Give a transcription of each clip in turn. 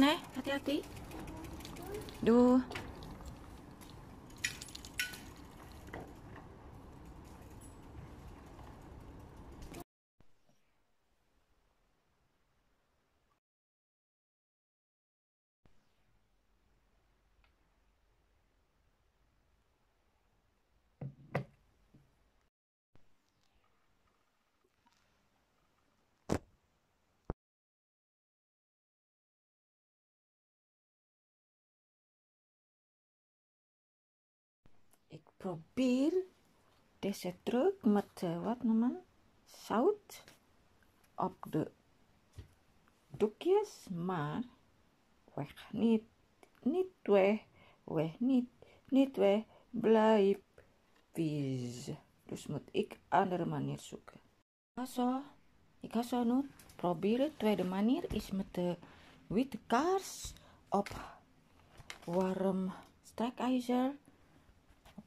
Nih, hati-hati. Duh. Probeer deze truc met uh, wat noemen zout op de doekjes, maar weg niet, niet weg, niet, niet weg, blijf vies. Dus moet ik andere manier zoeken. Zo, ik ga zo nu proberen. Tweede manier is met de witte kaars op warm strijkijzer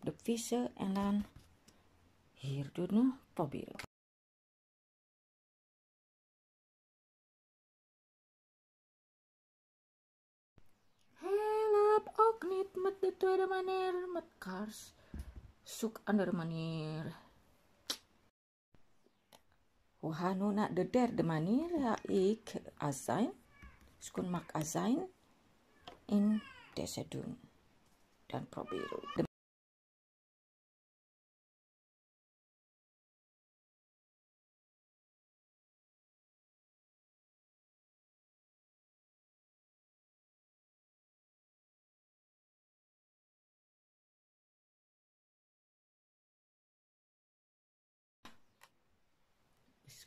de vissen en dan hier doen proberen. Help ook niet met de tweede manier met kaars. Zoek andere manier. We gaan nu naar de derde manier. Ja, ik azijn. Schoon maak azijn in deze doen. Dan proberen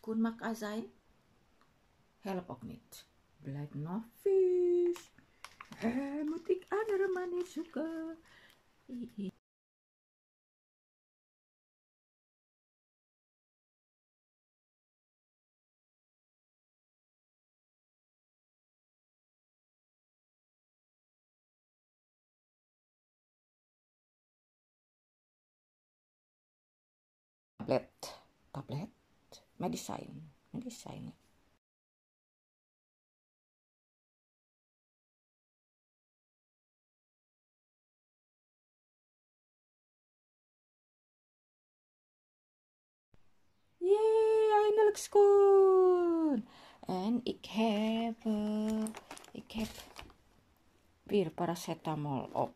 Schoon maak azijn. Help ook niet. Blijf nog vies. Eh, moet ik andere manier zoeken? Tablet, tablet, medicijn, medicijn. Jee, eindelijk schoon. En ik heb, uh, ik heb weer paracetamol op.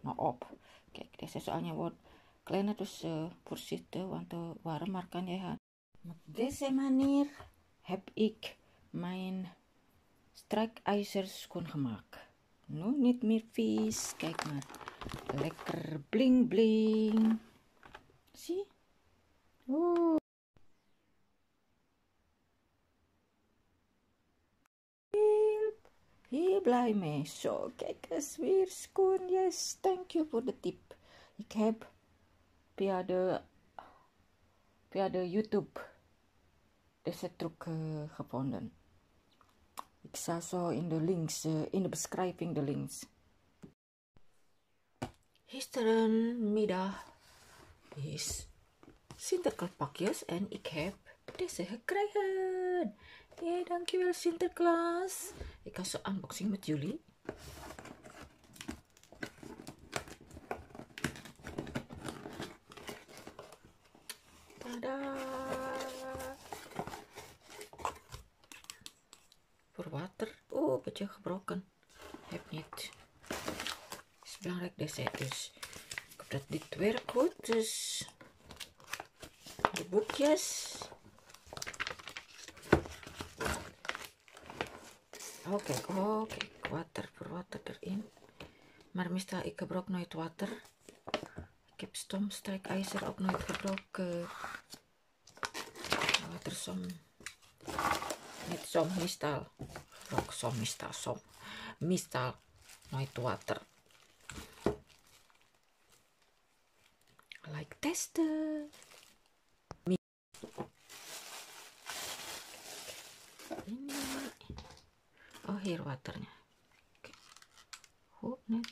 Nou op. Kijk, deze soalnya wordt kleiner dus uh, voorzichtig, want uh, warm. Op deze manier heb ik mijn strijkijzer schoongemaakt. Nu niet meer vies. Kijk maar. Lekker bling bling. Zie? Oeh. Heel blij mee. Zo, kijk eens weer schoon. Yes, thank you voor de tip. Ik heb via de, via de YouTube deze truc uh, gevonden. Ik zal zo in de links, uh, in de beschrijving de links. Gisterenmiddag is Sinterklaaspakjes en ik heb deze gekregen. Ja, dankjewel Sinterklaas. Ik ga zo unboxing met jullie. Tada! Voor water. Gebroken. Heb niet. is belangrijk deze dus. Ik hoop dat dit werkt goed. Dus de boekjes. Oké, oké. Water voor water erin. Maar meestal ik gebruik nooit water. Ik heb stomstrijkijzer ook nooit gebruikt. Water som. Niet som, meestal. också misstag som misstag noituater. Like tester. Ini. Oh, here waternya. Oke. Okay.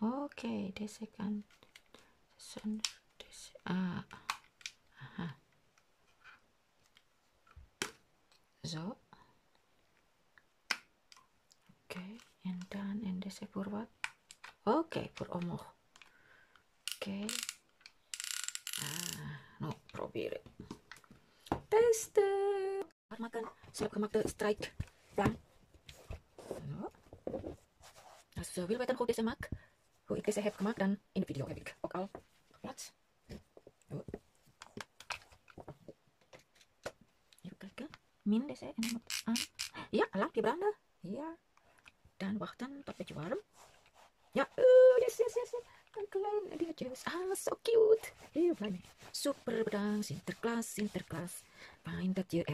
Oke, okay, the second. This. This. Ah. Aha. So. Deze voor wat? Oké, voor omhoog. Oké. Ah, nou, proberen. Testen. Maar makan zelfgemaakte strijkplan. Zo. Als je wil weten hoe deze hoe ik deze heb gemaakt, dan in de video heb ik al geplaatst. Even kijken. Min deze en dan moet aan. Ja, lampje branden. Ja. Wachten tot het warm. Ja, oh, yes, yes, yes. yes. Een klein dingetjes. Ah, zo cute. Heel blij mee. Super bedankt. Sinterklaas, Sinterklaas. Fijn dat je.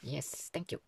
Yes, thank you.